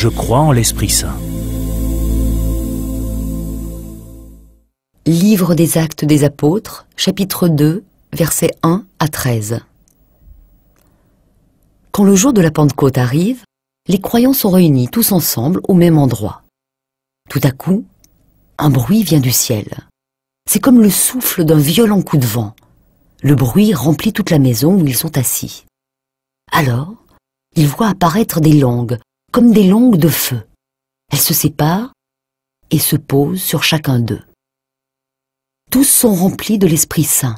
Je crois en l'Esprit Saint. Livre des Actes des Apôtres, chapitre 2, versets 1 à 13. Quand le jour de la Pentecôte arrive, les croyants sont réunis tous ensemble au même endroit. Tout à coup, un bruit vient du ciel. C'est comme le souffle d'un violent coup de vent. Le bruit remplit toute la maison où ils sont assis. Alors, ils voient apparaître des langues, des langues de feu. Elles se séparent et se posent sur chacun d'eux. Tous sont remplis de l'Esprit Saint.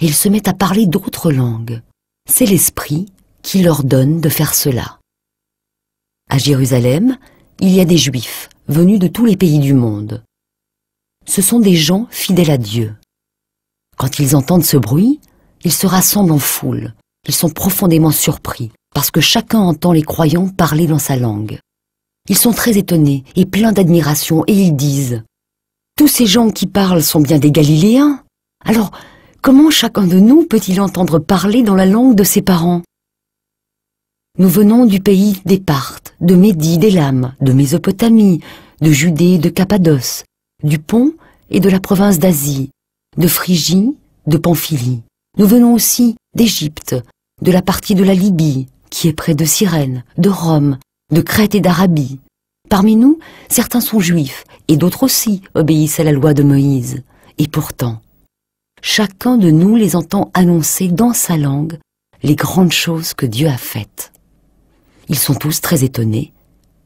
Et ils se mettent à parler d'autres langues. C'est l'Esprit qui leur donne de faire cela. À Jérusalem, il y a des Juifs venus de tous les pays du monde. Ce sont des gens fidèles à Dieu. Quand ils entendent ce bruit, ils se rassemblent en foule. Ils sont profondément surpris parce que chacun entend les croyants parler dans sa langue. Ils sont très étonnés et pleins d'admiration et ils disent tous ces gens qui parlent sont bien des Galiléens. Alors, comment chacun de nous peut-il entendre parler dans la langue de ses parents? Nous venons du pays des Parthes, de Médie, d'Élam, de Mésopotamie, de Judée, de Cappadoce, du Pont et de la province d'Asie, de Phrygie, de Pamphylie. Nous venons aussi d'Égypte, de la partie de la Libye, qui est près de Cyrène, de Rome, de Crète et d'Arabie, Parmi nous, certains sont juifs, et d'autres aussi obéissent à la loi de Moïse. Et pourtant, chacun de nous les entend annoncer dans sa langue les grandes choses que Dieu a faites. Ils sont tous très étonnés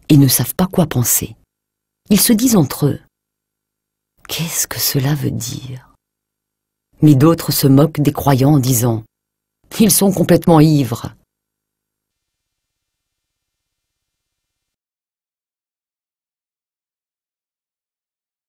et ne savent pas quoi penser. Ils se disent entre eux, Qu'est-ce que cela veut dire? Mais d'autres se moquent des croyants en disant, Ils sont complètement ivres.